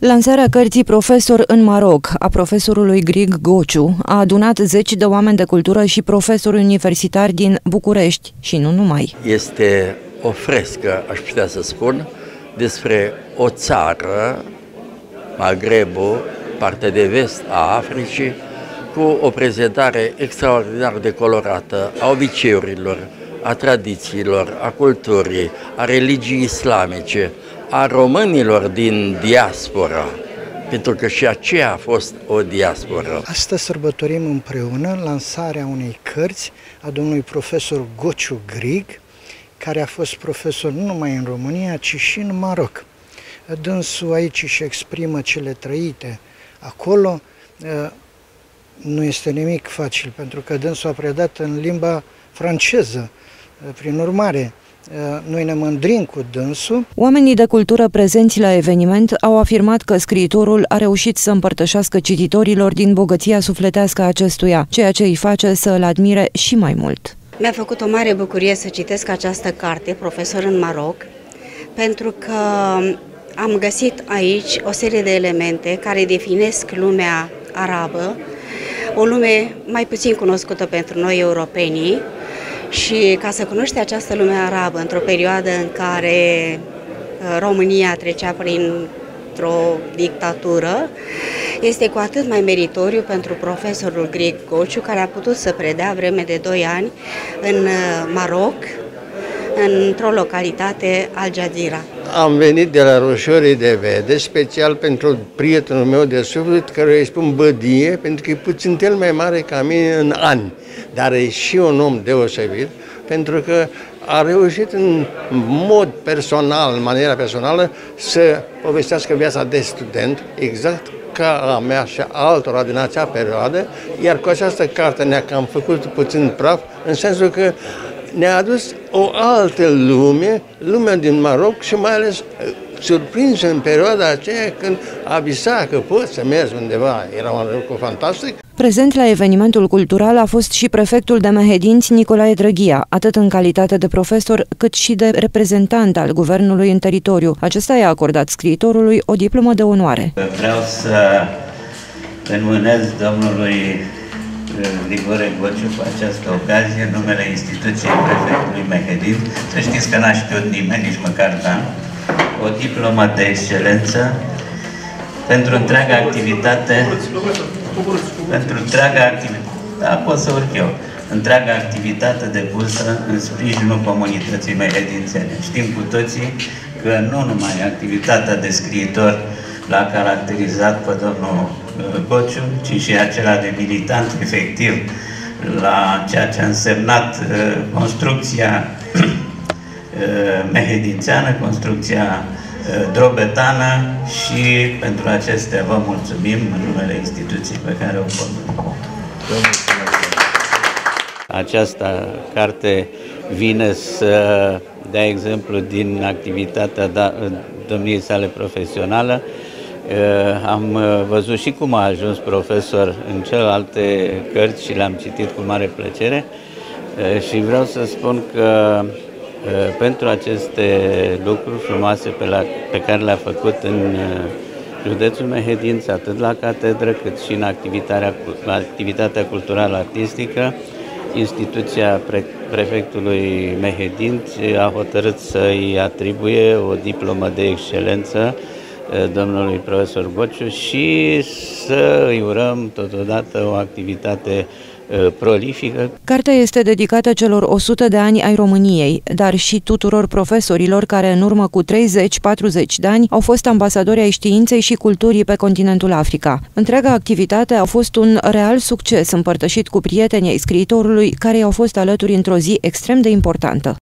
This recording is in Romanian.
Lansarea cărții Profesor în Maroc a profesorului Grig Gociu a adunat zeci de oameni de cultură și profesori universitari din București și nu numai. Este o frescă, aș putea să spun, despre o țară, Magrebul, partea de vest a Africii, cu o prezentare extraordinar de colorată a obiceiurilor, a tradițiilor, a culturii, a religiei islamice, a românilor din diaspora, pentru că și aceea a fost o diasporă. Astăzi sărbătorim împreună lansarea unei cărți a domnului profesor Gociu Grig, care a fost profesor nu numai în România, ci și în Maroc. Dânsul aici își exprimă cele trăite acolo. Nu este nimic facil, pentru că dânsul a predat în limba franceză. Prin urmare, Uh, noi ne mândrim cu dânsul. Oamenii de cultură prezenți la eveniment au afirmat că scriitorul a reușit să împărtășească cititorilor din bogăția sufletească a acestuia, ceea ce îi face să îl admire și mai mult. Mi-a făcut o mare bucurie să citesc această carte, Profesor în Maroc, pentru că am găsit aici o serie de elemente care definesc lumea arabă, o lume mai puțin cunoscută pentru noi europenii, și ca să cunoști această lume arabă într-o perioadă în care uh, România trecea printr-o dictatură, este cu atât mai meritoriu pentru profesorul Greg Gociu, care a putut să predea vreme de 2 ani în uh, Maroc, într-o localitate Al Jazeera. Am venit de la Roșorii de Vede, special pentru prietenul meu de suflet, care îi spun bădie, pentru că e puțin cel mai mare ca mine în ani, dar e și un om deosebit, pentru că a reușit în mod personal, în maniera personală, să povestească viața de student, exact ca a mea și a altora din acea perioadă, iar cu această carte ne-a cam făcut puțin praf, în sensul că ne-a adus o altă lume, lumea din Maroc și mai ales uh, surprins în perioada aceea când a visat că poți să mergi undeva. Era un lucru fantastic. Prezent la evenimentul cultural a fost și prefectul de Mehedinți Nicolae Drăghia, atât în calitate de profesor, cât și de reprezentant al guvernului în teritoriu. Acesta i-a acordat scriitorului o diplomă de onoare. Vreau să înmânez domnului Grigore Gociu cu această ocazie, numele instituției prefectului Mehedin. Să știți că n-a știut nimeni, nici măcar Dan, o diplomă de excelență pentru întreaga activitate, pentru întreaga activitate, da, pot să urc eu, întreaga activitate depusă în sprijinul comunității mehedințene. Știm cu toții că nu numai activitatea de scriitor l-a caracterizat pe domnul Bociu, ci și acela de militant efectiv la ceea ce a însemnat uh, construcția uh, mehedințeană, construcția uh, drobetană și pentru acestea vă mulțumim în numele instituției pe care o conduc. Această carte vine să dea exemplu din activitatea da, domniei sale profesională, Eh, am eh, văzut și cum a ajuns profesor în celelalte cărți și le-am citit cu mare plăcere. Eh, și vreau să spun că pentru aceste lucruri frumoase pe, la, pe care le-a făcut în județul Mehedinț, atât la catedră cât și în activitatea, activitatea culturală artistică, instituția pre, prefectului Mehedinț a hotărât să-i atribuie o diplomă de excelență Eh, domnului profesor Gociu și să îi urăm totodată o activitate eh, prolifică. Cartea este dedicată celor 100 de ani ai României, dar și tuturor profesorilor care în urmă cu 30-40 de ani au fost ambasadori ai științei și culturii pe continentul Africa. Întreaga activitate a fost un real succes împărtășit cu prietenii scriitorului care i-au fost alături într-o zi extrem de importantă.